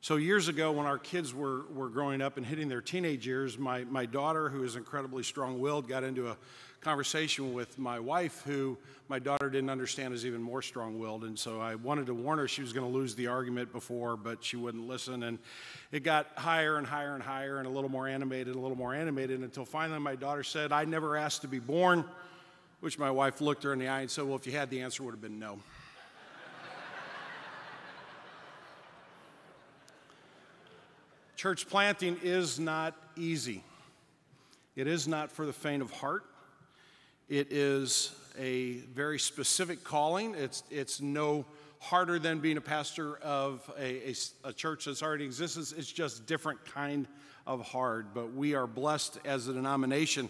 So, years ago, when our kids were, were growing up and hitting their teenage years, my, my daughter, who is incredibly strong willed, got into a conversation with my wife, who my daughter didn't understand is even more strong willed. And so I wanted to warn her she was going to lose the argument before, but she wouldn't listen. And it got higher and higher and higher and a little more animated, a little more animated until finally my daughter said, I never asked to be born, which my wife looked her in the eye and said, Well, if you had, the answer would have been no. Church planting is not easy. It is not for the faint of heart. It is a very specific calling. It's, it's no harder than being a pastor of a, a, a, church that's already exists. It's just a different kind of hard. But we are blessed as a denomination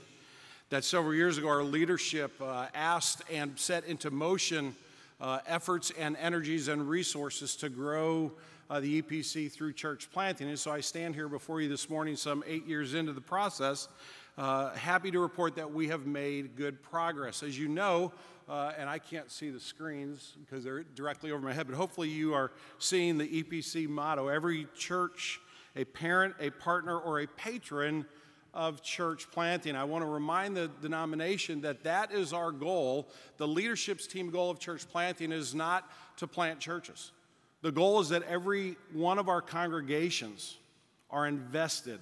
that several years ago our leadership uh, asked and set into motion uh, efforts and energies and resources to grow uh, the EPC through church planting. And so I stand here before you this morning, some eight years into the process, uh, happy to report that we have made good progress. As you know, uh, and I can't see the screens because they're directly over my head, but hopefully you are seeing the EPC motto every church, a parent, a partner, or a patron of church planting. I want to remind the denomination that that is our goal. The leadership's team goal of church planting is not to plant churches. The goal is that every one of our congregations are invested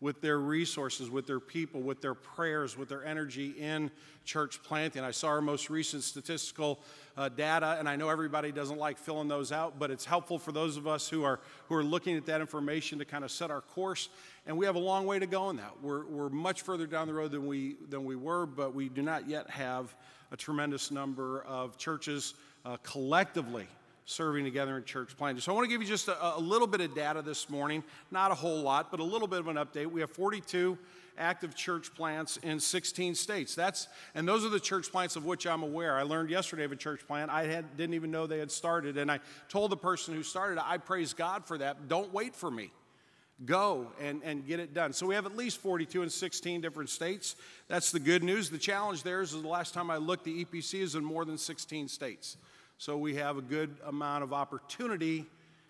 with their resources, with their people, with their prayers, with their energy in church planting. I saw our most recent statistical uh, data, and I know everybody doesn't like filling those out, but it's helpful for those of us who are, who are looking at that information to kind of set our course. And we have a long way to go in that. We're, we're much further down the road than we, than we were, but we do not yet have a tremendous number of churches uh, collectively serving together in church planting. So I want to give you just a, a, little bit of data this morning, not a whole lot, but a little bit of an update. We have 42 active church plants in 16 states. That's and those are the church plants of which I'm aware. I learned yesterday of a church plant. I had, didn't even know they had started, and I told the person who started, I praise God for that. Don't wait for me. Go and, and get it done. So we have at least 42 in 16 different states. That's the good news. The challenge there is, is the last time I looked, the EPC is in more than 16 states. So we have a good amount of opportunity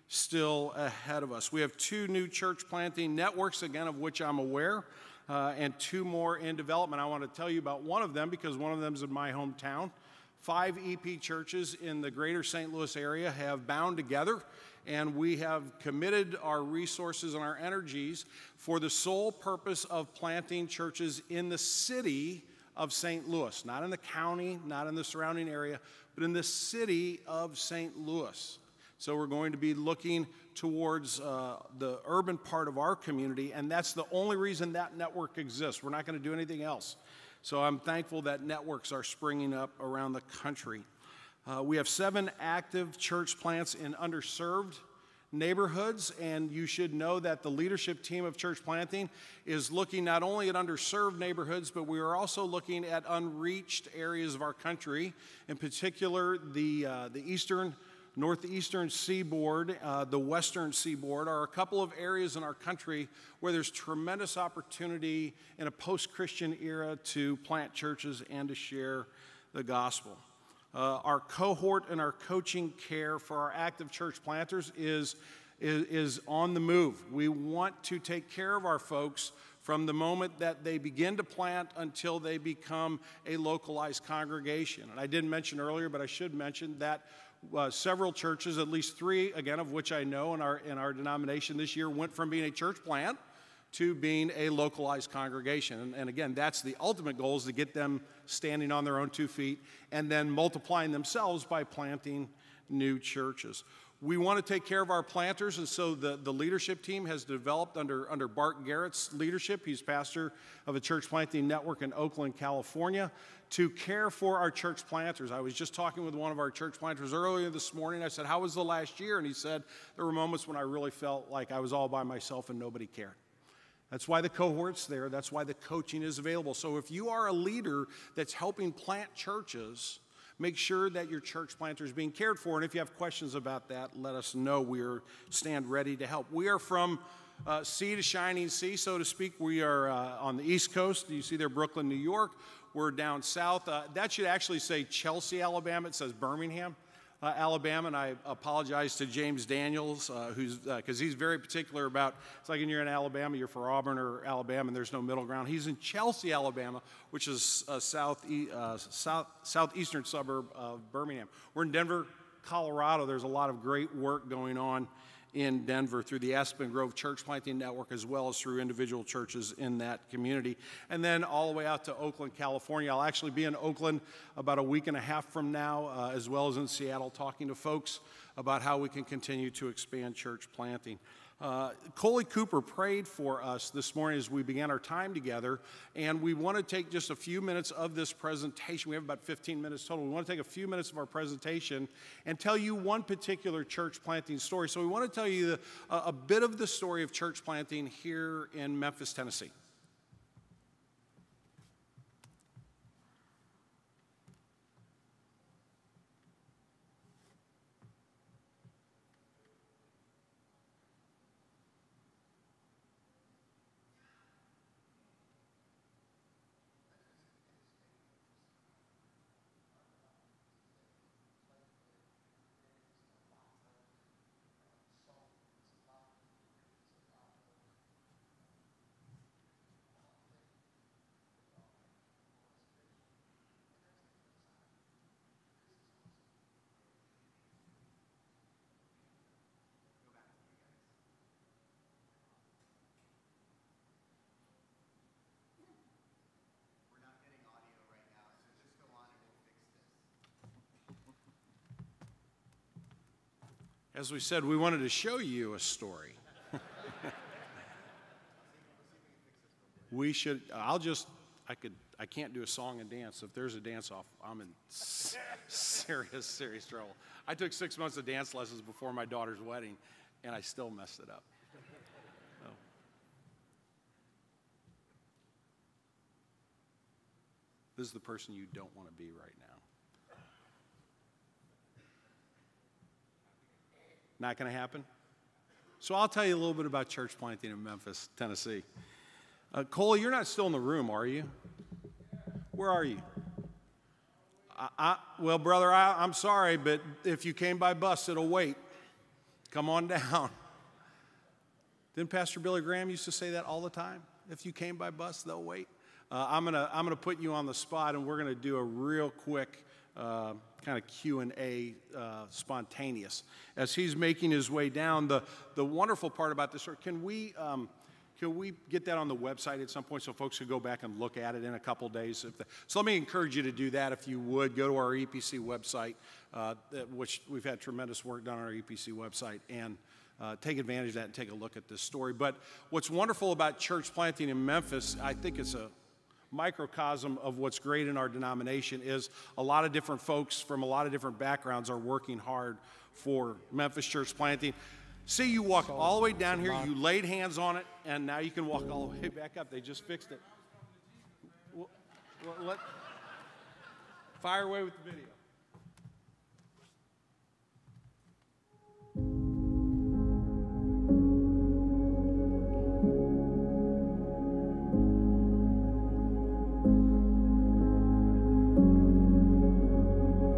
still ahead of us. We have two new church planting networks, again, of which I'm aware, uh, and two more in development. I want to tell you about one of them because one of them is in my hometown. Five EP churches in the greater St. Louis area have bound together, and we have committed our resources and our energies for the sole purpose of planting churches in the city of St. Louis, not in the county, not in the surrounding area, but in the city of St. Louis. So we're going to be looking towards uh, the urban part of our community, and that's the only reason that network exists. We're not going to do anything else. So I'm thankful that networks are springing up around the country. Uh, we have seven active church plants in underserved neighborhoods, and you should know that the leadership team of church planting is looking not only at underserved neighborhoods, but we are also looking at unreached areas of our country, in particular the, uh, the eastern, northeastern seaboard, uh, the western seaboard are a couple of areas in our country where there's tremendous opportunity in a post Christian era to plant churches and to share the gospel. Uh, our cohort and our coaching care for our active church planters is, is, is on the move. We want to take care of our folks from the moment that they begin to plant until they become a localized congregation. And I didn't mention earlier, but I should mention that uh, several churches, at least three, again, of which I know in our, in our denomination this year, went from being a church plant to being a localized congregation. And, and, again, that's the ultimate goal is to get them standing on their own two feet and then multiplying themselves by planting new churches. We want to take care of our planters, and so the, the leadership team has developed under, under Bart Garrett's leadership. He's pastor of a church planting network in Oakland, California, to care for our church planters. I was just talking with one of our church planters earlier this morning. I said, How was the last year? And he said, There were moments when I really felt like I was all by myself and nobody cared. That's why the cohort's there. That's why the coaching is available. So if you are a leader that's helping plant churches, make sure that your church planter is being cared for. And if you have questions about that, let us know. We are stand ready to help. We are from uh, sea to shining sea, so to speak. We are uh, on the East Coast. You see there, Brooklyn, New York. We're down south. Uh, that should actually say Chelsea, Alabama. It says Birmingham. Uh, Alabama, and I apologize to James Daniels, uh, who's because uh, he's very particular about. It's like when you're in Alabama, you're for Auburn or Alabama, and there's no middle ground. He's in Chelsea, Alabama, which is a south, uh, south southeastern suburb of Birmingham. We're in Denver, Colorado. There's a lot of great work going on in Denver through the Aspen Grove Church Planting Network as well as through individual churches in that community. And then all the way out to Oakland, California. I'll actually be in Oakland about a week and a half from now, uh, as well as in Seattle, talking to folks about how we can continue to expand church planting. Uh, Coley Cooper prayed for us this morning as we began our time together, and we want to take just a few minutes of this presentation. We have about 15 minutes total. We want to take a few minutes of our presentation and tell you one particular church planting story. So, we want to tell you the, a bit of the story of church planting here in Memphis, Tennessee. As we said, we wanted to show you a story. we should, I'll just, I could, I can't do a song and dance. If there's a dance off, I'm in serious, serious trouble. I took six months of dance lessons before my daughter's wedding, and I still messed it up. This is the person you don't want to be right now. Not going to happen? So I'll tell you a little bit about church planting in Memphis, Tennessee. Uh, Cole, you're not still in the room, are you? Where are you? I, I, well, brother, I, am sorry, but if you came by bus, it'll wait. Come on down. Didn't Pastor Billy Graham used to say that all the time? If you came by bus, they'll wait. Uh, I'm gonna I'm gonna put you on the spot, and we're gonna do a real quick uh, kind of Q&A uh, spontaneous. As he's making his way down, the, the wonderful part about this, can we, um, can we get that on the website at some point so folks can go back and look at it in a couple days? So let me encourage you to do that if you would. Go to our EPC website, uh, which we've had tremendous work done on our EPC website, and uh, take advantage of that and take a look at this story. But what's wonderful about church planting in Memphis, I think it's a microcosm of what's great in our denomination is a lot of different folks from a lot of different backgrounds are working hard for Memphis church planting. See, you walk all the way down here, you laid hands on it, and now you can walk all the way back up. They just fixed it. Well, let, fire away with the video.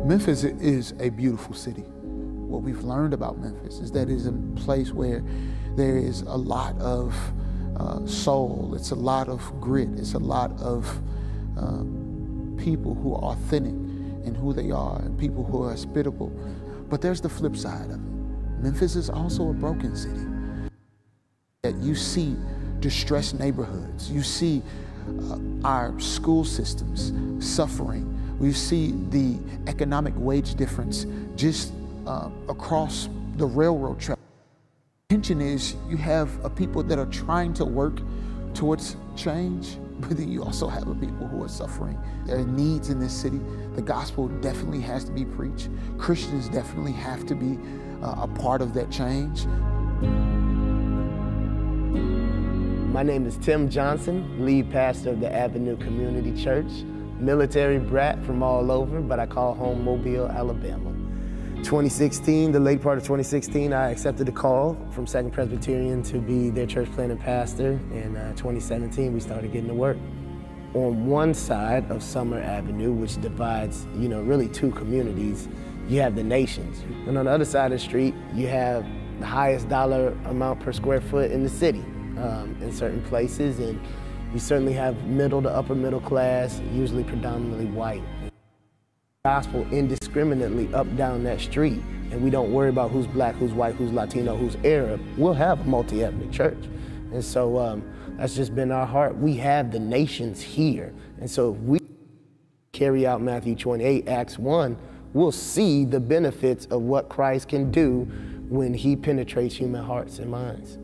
Memphis is a beautiful city. What we've learned about Memphis is that it is a place where there is a lot of uh, soul, it's a lot of grit, it's a lot of uh, people who are authentic in who they are, and people who are hospitable. But there's the flip side of it. Memphis is also a broken city. That you see distressed neighborhoods, you see uh, our school systems suffering we see the economic wage difference just uh, across the railroad track. The tension is you have a people that are trying to work towards change, but then you also have a people who are suffering. There are needs in this city. The gospel definitely has to be preached. Christians definitely have to be uh, a part of that change. My name is Tim Johnson, lead pastor of the Avenue Community Church military brat from all over, but I call home Mobile, Alabama. 2016, the late part of 2016, I accepted a call from Second Presbyterian to be their church planting pastor. In uh, 2017, we started getting to work. On one side of Summer Avenue, which divides, you know, really two communities, you have the nations. And on the other side of the street, you have the highest dollar amount per square foot in the city um, in certain places. And you certainly have middle to upper middle class, usually predominantly white. Gospel indiscriminately up down that street, and we don't worry about who's black, who's white, who's Latino, who's Arab. We'll have a multi ethnic church. And so um, that's just been our heart. We have the nations here. And so if we carry out Matthew 28, Acts 1, we'll see the benefits of what Christ can do when he penetrates human hearts and minds.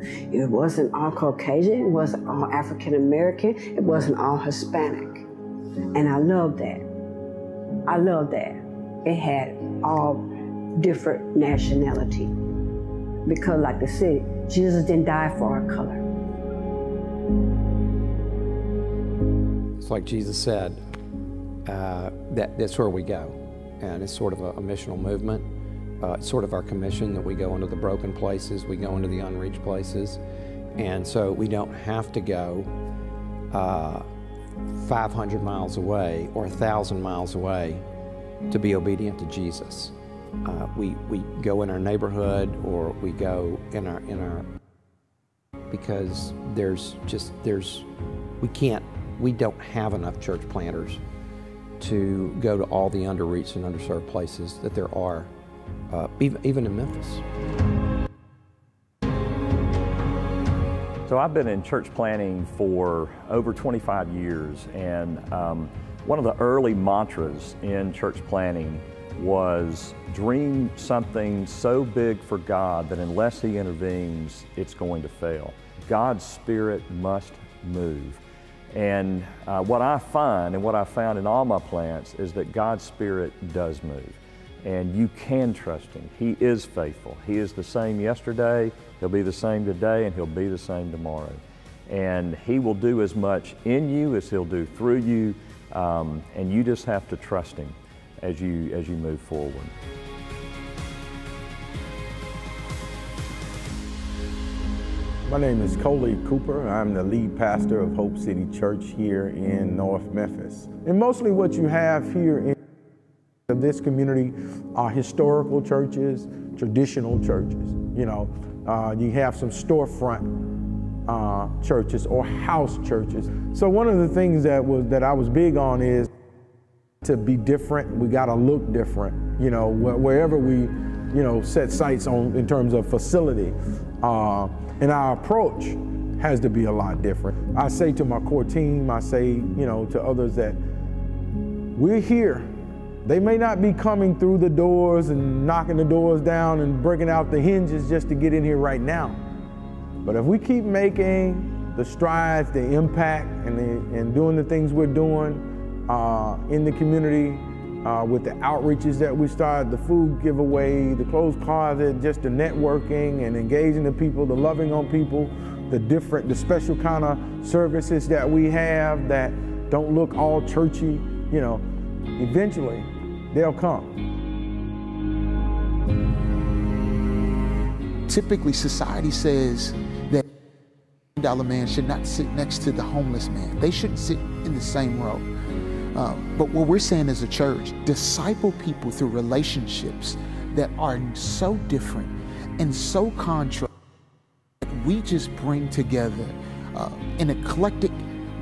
It wasn't all Caucasian, it wasn't all African American, it wasn't all Hispanic. And I love that. I love that. It had all different nationality. Because like the city, Jesus didn't die for our color. It's like Jesus said, uh, that, that's where we go. And it's sort of a, a missional movement. Uh, it's sort of our commission that we go into the broken places, we go into the unreached places. And so we don't have to go uh, 500 miles away or 1,000 miles away to be obedient to Jesus. Uh, we, we go in our neighborhood or we go in our, in our, because there's just, there's, we can't, we don't have enough church planters to go to all the underreached and underserved places that there are, uh, even, in Memphis. So I've been in church planning for over 25 years, and um, one of the early mantras in church planning was dream something so big for God that unless He intervenes, it's going to fail. God's Spirit must move. And uh, what I find and what I found in all my plants is that God's Spirit does move. And you can trust Him. He is faithful. He is the same yesterday, He'll be the same today, and He'll be the same tomorrow. And He will do as much in you as He'll do through you. Um, and you just have to trust Him as you, as you move forward. My name is Coley Cooper. I'm the lead pastor of Hope City Church here in North Memphis. And mostly what you have here in this community are historical churches, traditional churches. You know, uh, you have some storefront uh, churches or house churches. So one of the things that was that I was big on is to be different. We got to look different. You know, wh wherever we, you know, set sights on in terms of facility. Uh, and our approach has to be a lot different. I say to my core team, I say, you know, to others that we're here. They may not be coming through the doors and knocking the doors down and breaking out the hinges just to get in here right now. But if we keep making the strides, the impact, and, the, and doing the things we're doing uh, in the community, uh, with the outreaches that we started, the food giveaway, the clothes closet, just the networking and engaging the people, the loving on people, the different, the special kind of services that we have that don't look all churchy, you know, eventually they'll come. Typically, society says that dollar man should not sit next to the homeless man. They shouldn't sit in the same row. Um, but what we're saying as a church, disciple people through relationships that are so different and so contrary that we just bring together uh, an eclectic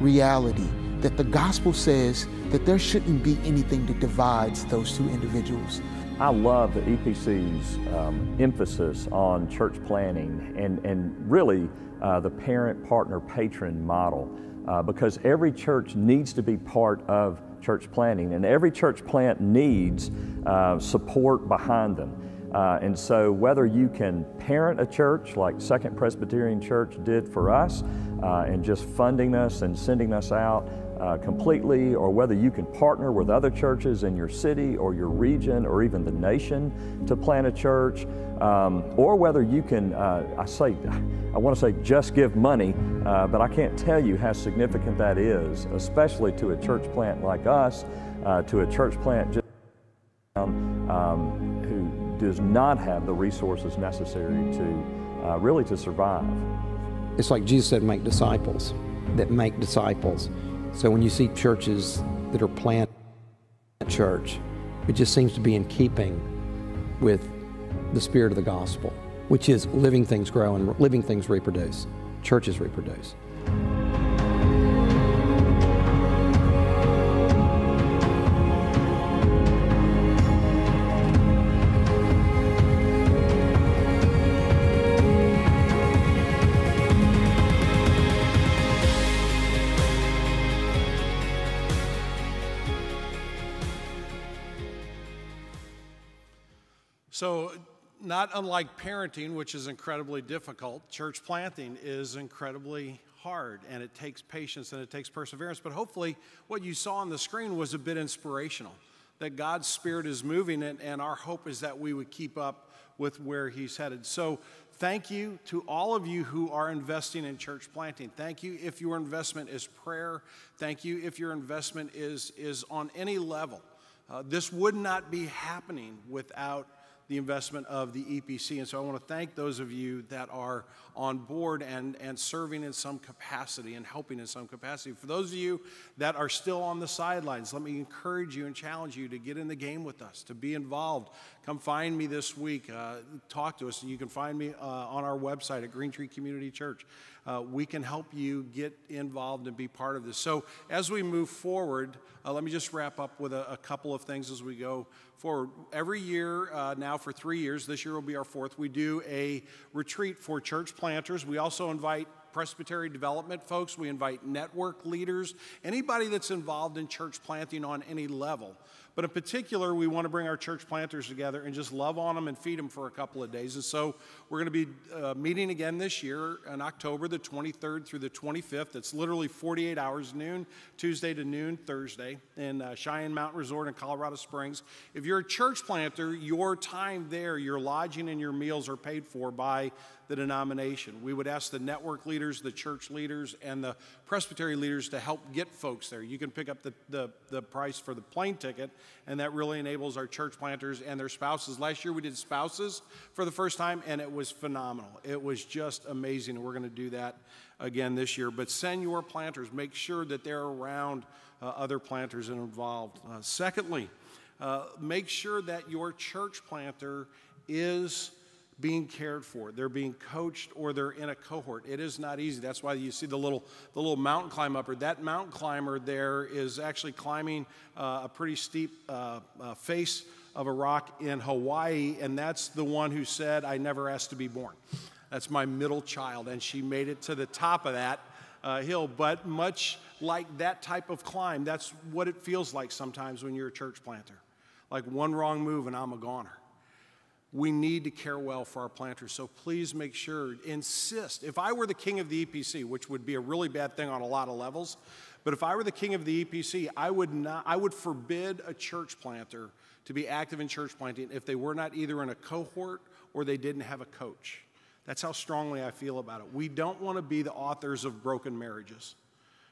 reality that the gospel says that there shouldn't be anything that divides those two individuals. I love the EPC's um, emphasis on church planning and, and really uh, the parent, partner, patron model uh, because every church needs to be part of church planning and every church plant needs uh, support behind them. Uh, and so, whether you can parent a church like Second Presbyterian Church did for us, uh, and just funding us and sending us out, uh, completely, or whether you can partner with other churches in your city or your region or even the nation to plant a church, um, or whether you can, uh, I say, I want to say just give money, uh, but I can't tell you how significant that is, especially to a church plant like us, uh, to a church plant just um, um, who does not have the resources necessary to uh, really to survive. It's like Jesus said, make disciples that make disciples. So when you see churches that are planted church, it just seems to be in keeping with the spirit of the gospel, which is living things grow and living things reproduce, churches reproduce. So, not unlike parenting, which is incredibly difficult, church planting is incredibly hard and it takes patience and it takes perseverance. But hopefully, what you saw on the screen was a bit inspirational that God's Spirit is moving and, and our hope is that we would keep up with where He's headed. So, thank you to all of you who are investing in church planting. Thank you if your investment is prayer. Thank you if your investment is, is on any level. Uh, this would not be happening without the investment of the EPC. And so I want to thank those of you that are on board and, and serving in some capacity and helping in some capacity. For those of you that are still on the sidelines, let me encourage you and challenge you to get in the game with us, to be involved. Come find me this week, uh, talk to us. You can find me uh, on our website at Greentree Community Church. Uh, we can help you get involved and be part of this. So, as we move forward, uh, let me just wrap up with a, a couple of things as we go forward. Every year, uh, now for three years, this year will be our fourth, we do a retreat for church planters. We also invite presbytery development folks, we invite network leaders, anybody that's involved in church planting on any level. But in particular, we want to bring our church planters together and just love on them and feed them for a couple of days. And so we're going to be uh, meeting again this year in October the 23rd through the 25th. It's literally 48 hours, noon Tuesday to noon Thursday in uh, Cheyenne Mountain Resort in Colorado Springs. If you're a church planter, your time there, your lodging and your meals are paid for by the denomination. We would ask the network leaders, the church leaders, and the presbytery leaders to help get folks there. You can pick up the, the, the price for the plane ticket, and that really enables our church planters and their spouses. Last year we did spouses for the first time, and it was phenomenal. It was just amazing, and we're going to do that again this year. But send your planters, make sure that they're around uh, other planters and involved. Uh, secondly, uh, make sure that your church planter is being cared for. They're being coached or they're in a cohort. It is not easy. That's why you see the little, the little mountain climb upper. That mountain climber there is actually climbing uh, a pretty steep uh, uh, face of a rock in Hawaii, and that's the one who said, I never asked to be born. That's my middle child, and she made it to the top of that uh, hill. But much like that type of climb, that's what it feels like sometimes when you're a church planter. Like one wrong move and I'm a goner we need to care well for our planters. So please make sure, insist. If I were the king of the EPC, which would be a really bad thing on a lot of levels, but if I were the king of the EPC, I would not I would forbid a church planter to be active in church planting if they were not either in a cohort or they didn't have a coach. That's how strongly I feel about it. We don't want to be the authors of broken marriages.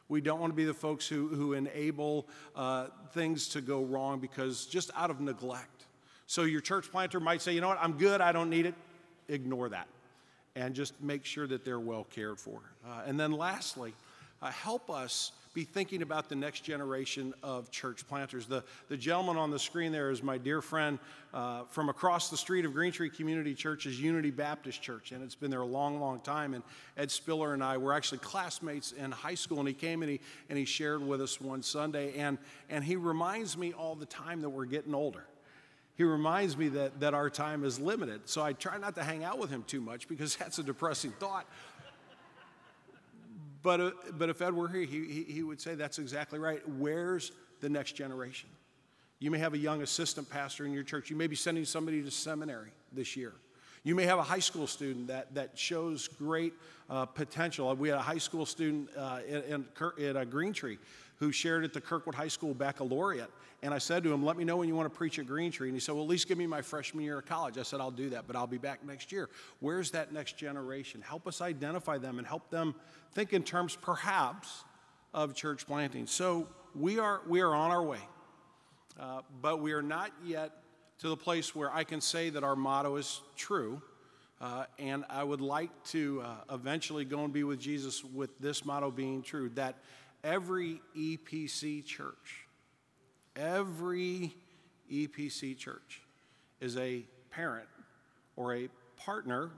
We don't want to be the folks who, who enable uh, things to go wrong because just out of neglect. So your church planter might say, you know what, I'm good, I don't need it. Ignore that. And just make sure that they're well cared for. Uh, and then lastly, uh, help us be thinking about the next generation of church planters. The, the gentleman on the screen there is my dear friend uh, from across the street of Greentree Community Church's Unity Baptist Church, and it's been there a long, long time. And Ed Spiller and I were actually classmates in high school, and he came and he, and he shared with us one Sunday. And, and he reminds me all the time that we're getting older he reminds me that, that our time is limited. So I try not to hang out with him too much because that's a depressing thought. But, uh, but if Ed were here, he, he, would say that's exactly right. Where's the next generation? You may have a young assistant pastor in your church. You may be sending somebody to seminary this year. You may have a high school student that, that shows great uh, potential. We had a high school student uh, in, in, in a Greentree who shared at the Kirkwood High School baccalaureate. And I said to him, Let me know when you want to preach at Greentree. And he said, Well, at least give me my freshman year of college. I said, I'll do that, but I'll be back next year. Where's that next generation? Help us identify them and help them think in terms, perhaps, of church planting. So we are, we are on our way, uh, but we are not yet to the place where I can say that our motto is true. Uh, and I would like to uh, eventually go and be with Jesus with this motto being true that every EPC church, every EPC Church is a parent or a partner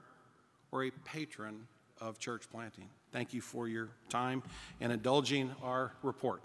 or a patron of church planting. Thank you for your time and indulging our report.